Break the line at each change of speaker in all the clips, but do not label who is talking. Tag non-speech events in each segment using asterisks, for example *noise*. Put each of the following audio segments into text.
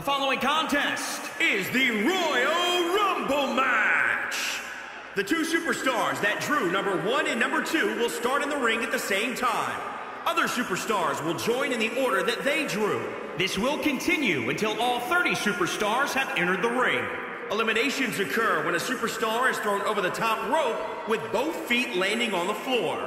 The following contest is the Royal Rumble match. The two superstars that drew number one and number two will start in the ring at the same time. Other superstars will join in the order that they drew. This will continue until all 30 superstars have entered the ring. Eliminations occur when a superstar is thrown over the top rope with both feet landing on the floor.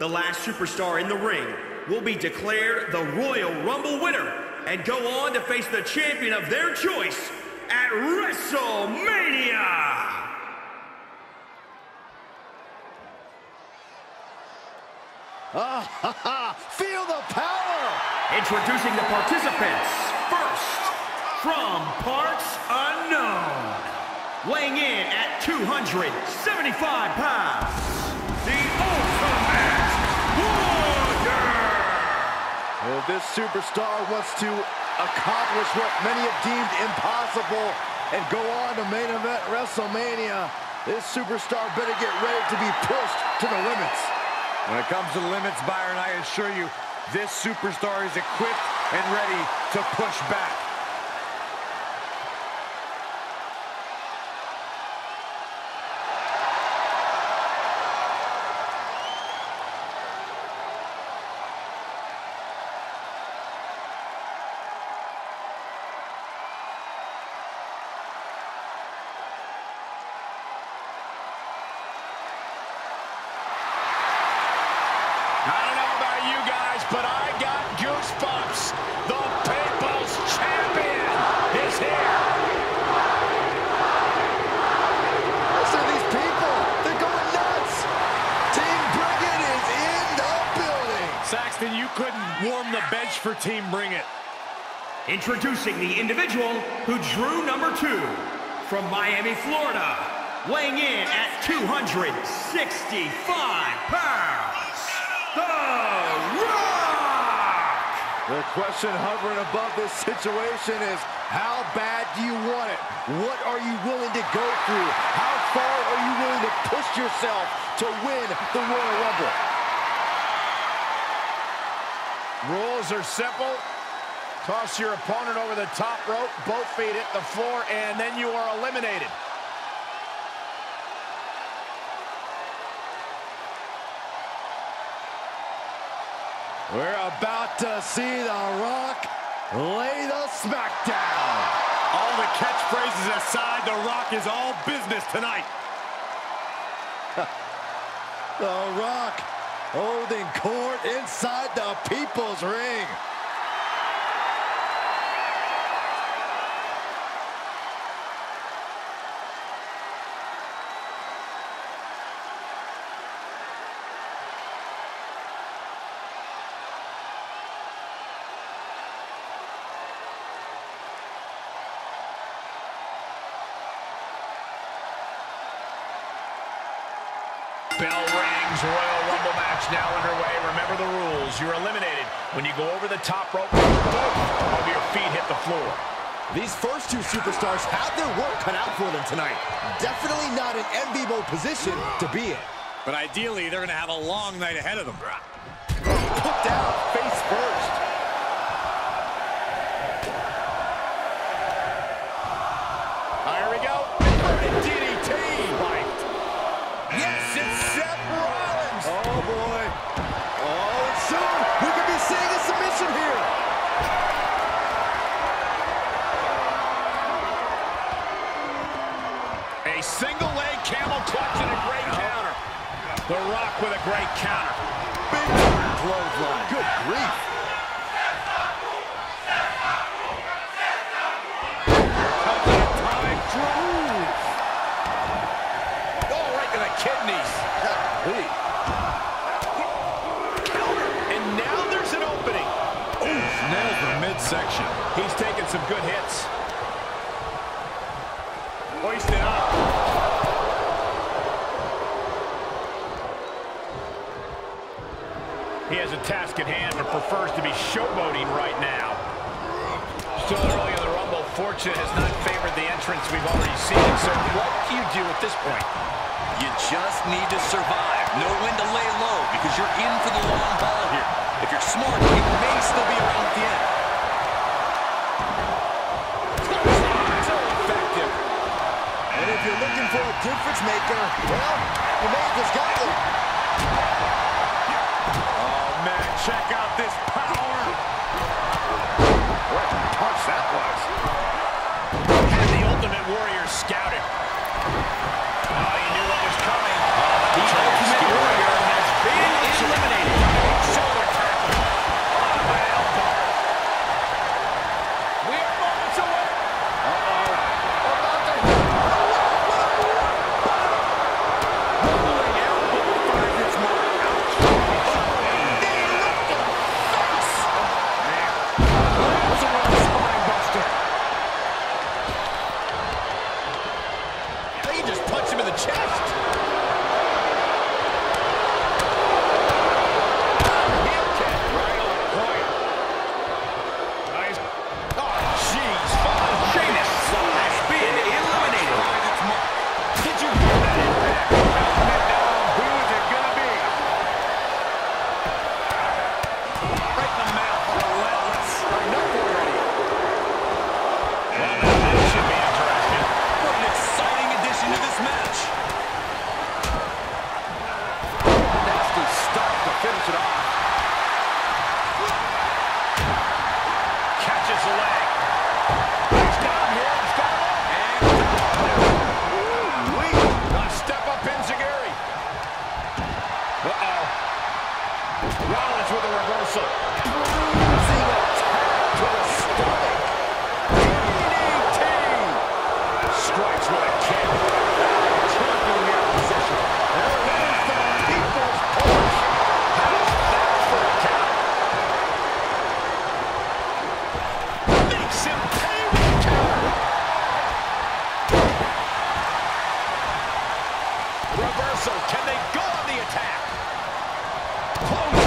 The last superstar in the ring will be declared the Royal Rumble winner and go on to face the champion of their choice at WrestleMania! *laughs*
Feel the power!
Introducing the participants. First, from parts unknown, weighing in at 275 pounds,
Well, this superstar wants to accomplish what many have deemed impossible and go on to main event WrestleMania. This superstar better get ready to be pushed to the limits.
When it comes to limits, Byron, I assure you, this superstar is equipped and ready to push back.
Team Bring It.
Introducing the individual who drew number two from Miami, Florida, weighing in at 265 pounds, The Rock!
The question hovering above this situation is, how bad do you want it? What are you willing to go through? How far are you willing to push yourself to win the Royal Rumble?
Rules are simple. Toss your opponent over the top rope, both feet hit the floor, and then you are eliminated.
We're about to see The Rock lay the smackdown.
All the catchphrases aside, The Rock is all business tonight. *laughs*
The Rock holding court inside the People's Ring.
Bell rings, Royal Rumble match now underway. Remember the rules. You're eliminated when you go over the top rope, both of your feet hit the floor.
These first two superstars have their work cut out for them tonight. Definitely not an enviable position to be in.
But ideally, they're going to have a long night ahead of them.
Put down face first.
With a great counter.
Big clothesline. Good grief.
Oh, right to the kidneys.
Golly.
And now there's an opening.
Oof, nails the midsection.
He's taking some good hits. task at hand, but prefers to be showboating right now. Still early in the Rumble, fortune has not favored the entrance we've already seen, so what do you do at this point?
You just need to survive. Know when to lay low, because you're in for the long haul here. If you're smart, you may still be around the end.
And if you're looking for a difference maker, well, you may have just got one.
Check out this
Close.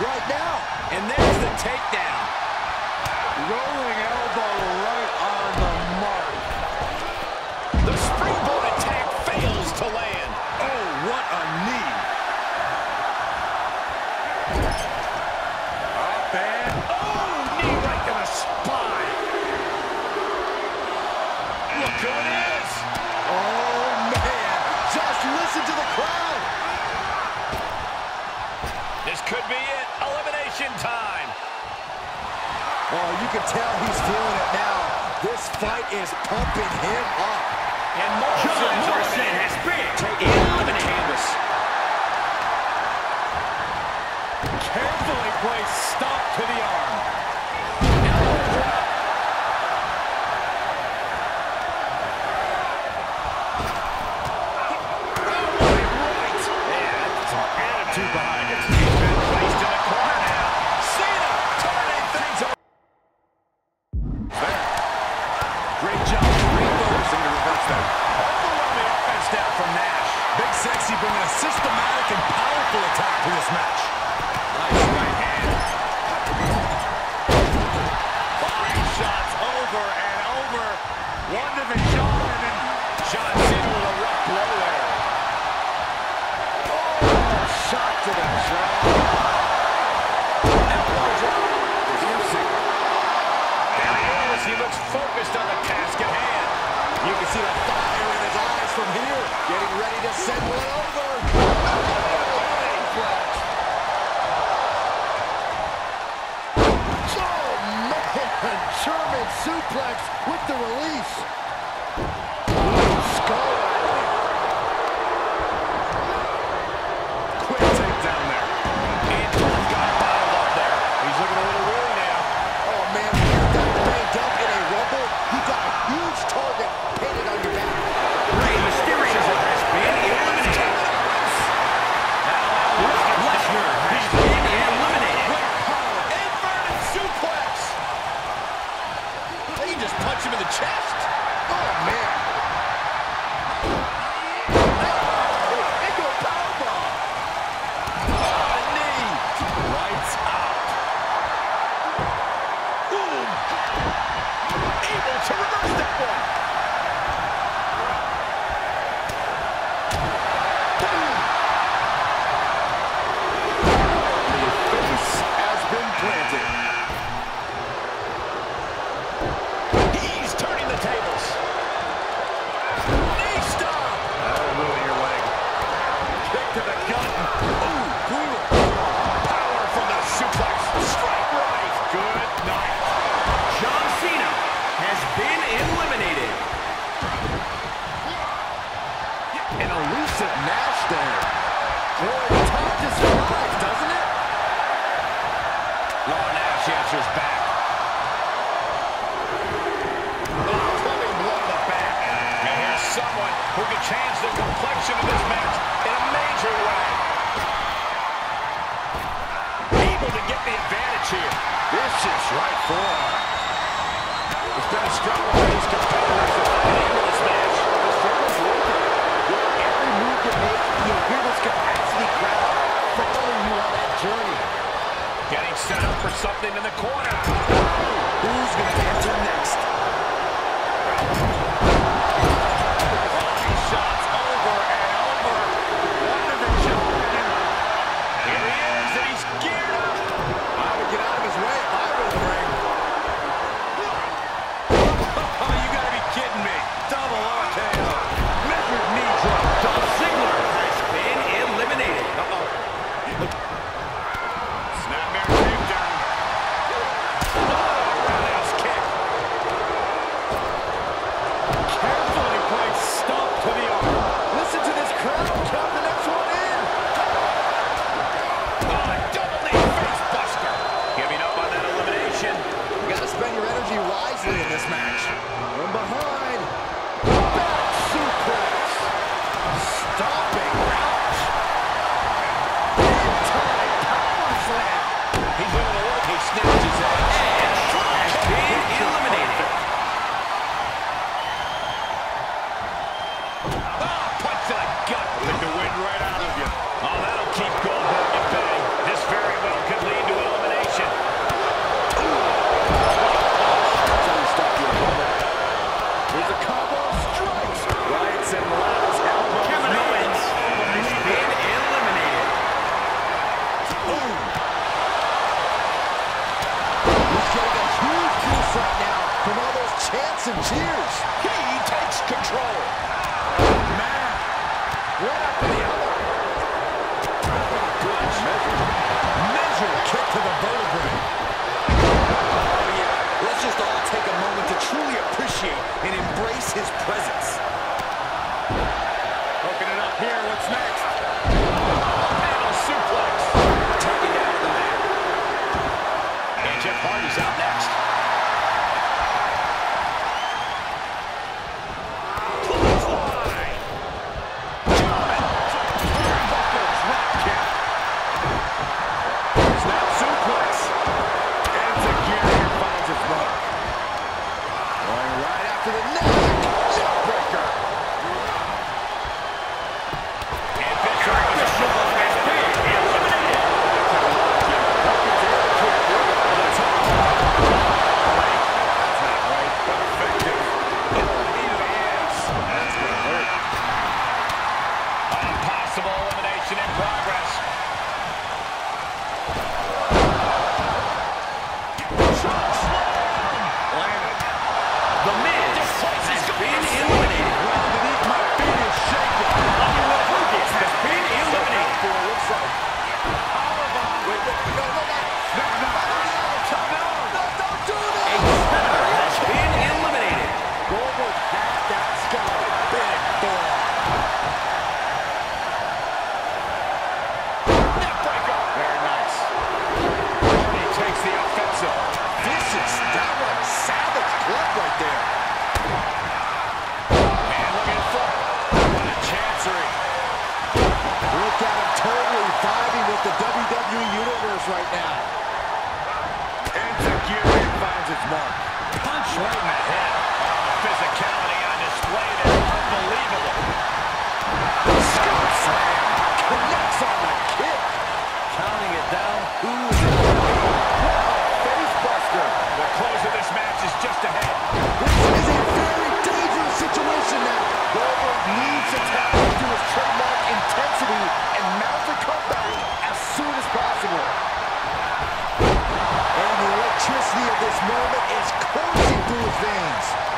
right
now.
And there's the takedown.
can tell he's feeling it now. This fight is pumping him up.
And
John Morrison has been
taken on the canvas.
Carefully placed stop to the arm. Gracie bringing a
systematic and powerful attack to this match.
Nice right
the release. moment is coursing through his veins.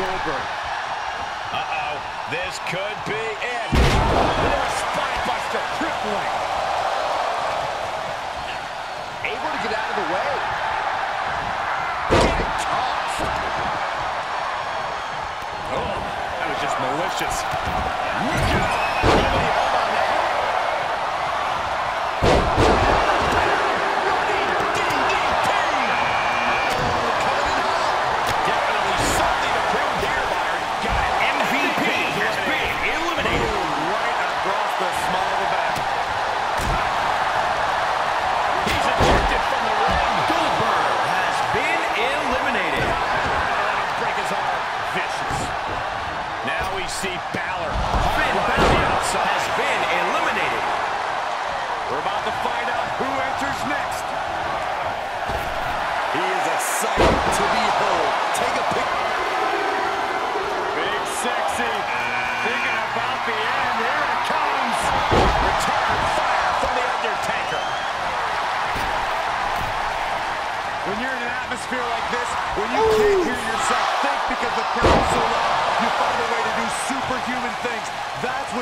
Goldberg.
Uh-oh. This could be it. What a spinebuster. Crippling.
Able to get out of the way. Getting tossed.
Oh, that was just malicious.
Yeah.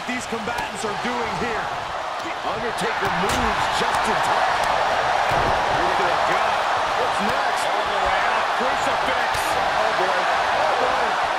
these combatants are doing here.
Undertaker moves just in time. Look at that. What's next?
Crucifix.
Oh, boy. Oh, boy.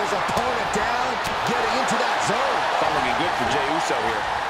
his
opponent down, getting into that zone.
Probably good for Jey Uso here.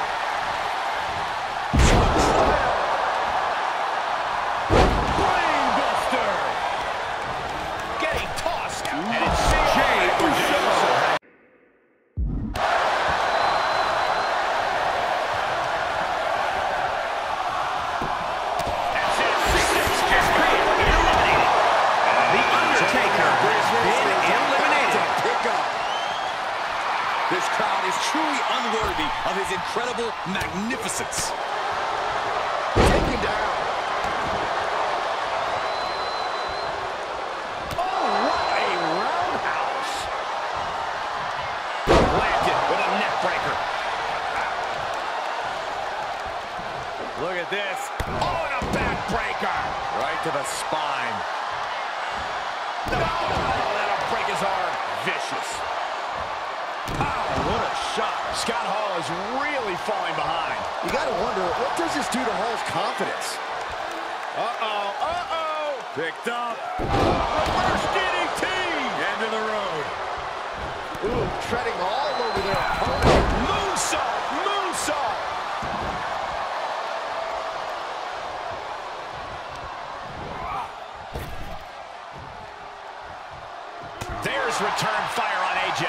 Return fire on AJ.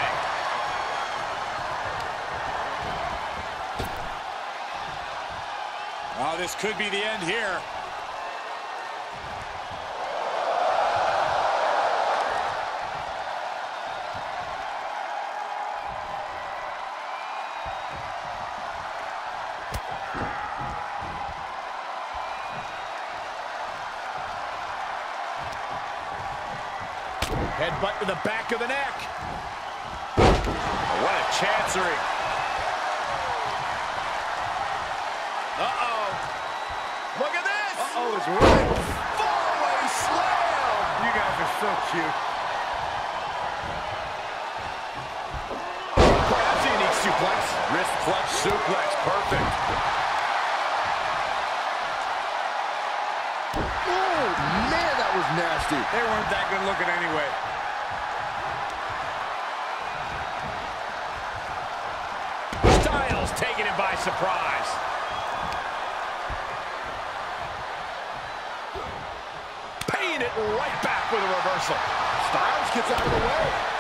Oh, this could be the end here.
Uh-oh
is right.
Fallaway slam.
You guys are so cute.
A unique suplex.
Wrist clutch suplex. Perfect.
Oh, man, that was nasty.
They weren't that good looking anyway.
Styles taking him by surprise. Paying it right back with a reversal.
Styles gets out of the way.